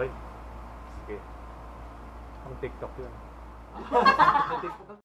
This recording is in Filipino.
Okay. Sige. Ang TikTok yun.